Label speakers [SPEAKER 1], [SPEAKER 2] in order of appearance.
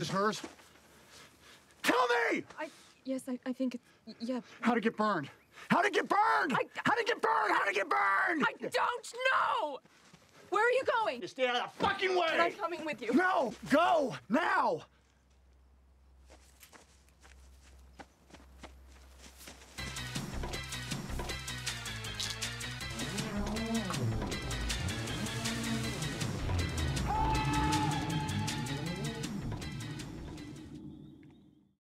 [SPEAKER 1] This hers? Tell me!
[SPEAKER 2] I yes, I, I think it's yeah.
[SPEAKER 1] How to get burned? How to get burned?
[SPEAKER 2] I-
[SPEAKER 1] How to get burned? How to get burned?
[SPEAKER 2] I don't know. Where are you going?
[SPEAKER 1] Stay out of the fucking way!
[SPEAKER 2] I'm coming with you.
[SPEAKER 1] No! Go! Now!